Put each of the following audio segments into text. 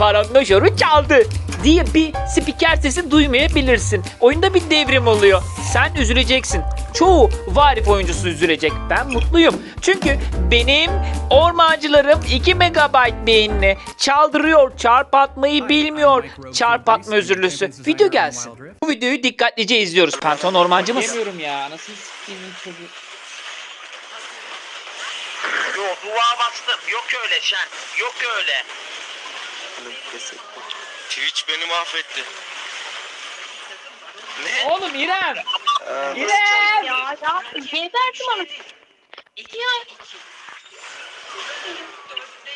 Baron çaldı diye bir spiker sesi duymayabilirsin. Oyunda bir devrim oluyor. Sen üzüleceksin. Çoğu Varif oyuncusu üzülecek. Ben mutluyum. Çünkü benim ormancılarım 2 megabayt beyinli. Çaldırıyor, çarp atmayı bilmiyor. Çarp atma özürlüsü. Video gelsin. Bu videoyu dikkatlice izliyoruz. Panton ormancımız. Yemiyorum ya. Anasını s**eyim çocuğu. Yok duvağa bastım. Yok öyle şen. Yok öyle. Twitch beni mahvetti. Ne? Oğlum İrem. İrem. Ya ya geberdim onu. Ya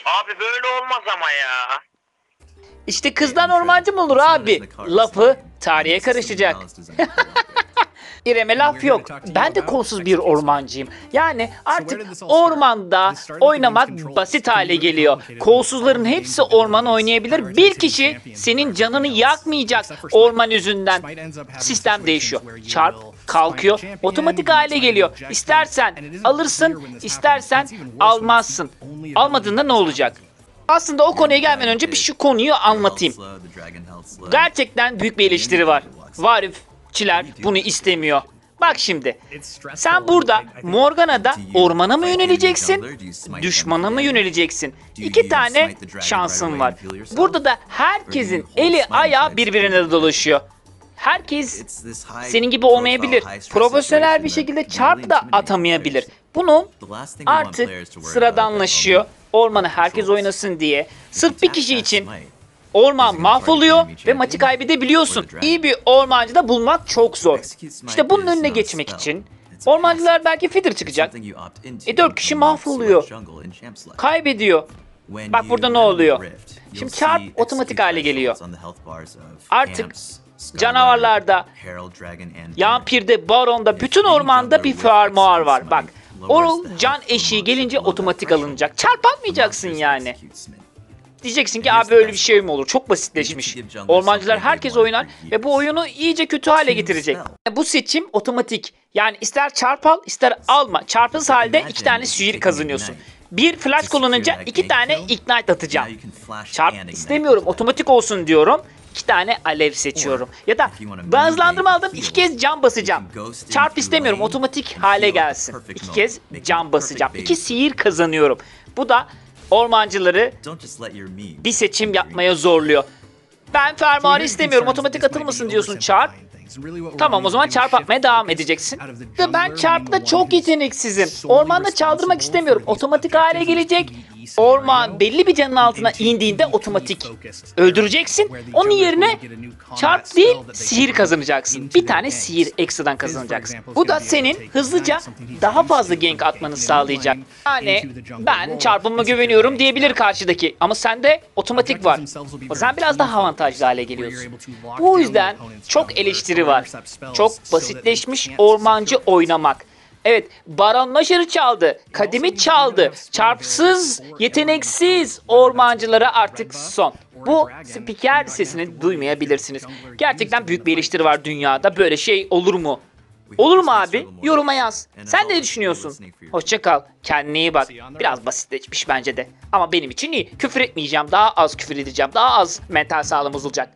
Abi böyle olmaz ama ya. İşte kızdan ormancı mı olur abi? Lafı tarihe karışacak. İrem'e laf yok. Ben de kolsuz bir ormancıyım. Yani artık ormanda oynamak basit hale geliyor. Kolsuzların hepsi orman oynayabilir. Bir kişi senin canını yakmayacak orman yüzünden. Sistem değişiyor. Çarp kalkıyor. Otomatik hale geliyor. İstersen alırsın, istersen almazsın. Almadığında ne olacak? Aslında o konuya gelmeden önce bir şu konuyu anlatayım. Gerçekten büyük bir eleştiri var. Varifçiler bunu istemiyor. Bak şimdi. Sen burada Morgana'da ormana mı yöneleceksin, düşmana mı yöneleceksin? İki tane şansın var. Burada da herkesin eli ayağı birbirine dolaşıyor. Herkes senin gibi olmayabilir. Profesyonel bir şekilde çarp da atamayabilir. Bunu artık sıradanlaşıyor. Ormanı herkes oynasın diye. Sırf bir kişi için orman mahvoluyor ve maçı kaybedebiliyorsun. İyi bir ormancı da bulmak çok zor. İşte bunun önüne geçmek için ormancılar belki feeder çıkacak. E, dört kişi mahvoluyor. Kaybediyor. Bak burada ne oluyor? Şimdi çarp otomatik hale geliyor. Artık canavarlarda, Yampir'de, Baron'da, bütün ormanda bir fermuar var. Bak, o can eşiği gelince otomatik alınacak. Çarpatmayacaksın yani. Diyeceksin ki abi öyle bir şey mi olur? Çok basitleşmiş. Ormancılar herkes oynar ve bu oyunu iyice kötü hale getirecek. Bu seçim otomatik. Yani ister çarp al ister alma. Çarpız halde iki tane sihir kazanıyorsun. Bir flash kullanınca iki tane ignite atacağım. Çarp istemiyorum otomatik olsun diyorum. İki tane alev seçiyorum. Ya da ben hızlandırma aldım iki kez cam basacağım. Çarp istemiyorum otomatik hale gelsin. İki kez cam basacağım. İki sihir kazanıyorum. Bu da ormancıları bir seçim yapmaya zorluyor. Ben fermuarı istemiyorum otomatik atılmasın diyorsun çarp. Tamam o zaman çarp atmaya devam edeceksin. Ve ben çarpta çok yeteneksizim. Ormanda çaldırmak istemiyorum. Otomatik hale gelecek. Orman belli bir canın altına indiğinde otomatik öldüreceksin. Onun yerine çarp değil sihir kazanacaksın. Bir tane sihir ekstradan kazanacaksın. Bu da senin hızlıca daha fazla gank atmanı sağlayacak. Yani ben çarpıma güveniyorum diyebilir karşıdaki. Ama sende otomatik var. O zaman biraz daha avantajlı hale geliyorsun. Bu yüzden çok eleştiri var. Çok basitleşmiş ormancı oynamak. Evet, Baron Nashor'ı çaldı, Kadim'i çaldı. Çarpsız, yeteneksiz ormancılara artık son. Bu spiker sesini duymayabilirsiniz. Gerçekten büyük bir eleştiri var dünyada. Böyle şey olur mu? Olur mu abi? Yoruma yaz. Sen ne düşünüyorsun? Hoşça kal. Kendine iyi bak. Biraz basitleşmiş bence de. Ama benim için iyi. Küfür etmeyeceğim. Daha az küfür edeceğim. Daha az mental sağlığım bozulacak.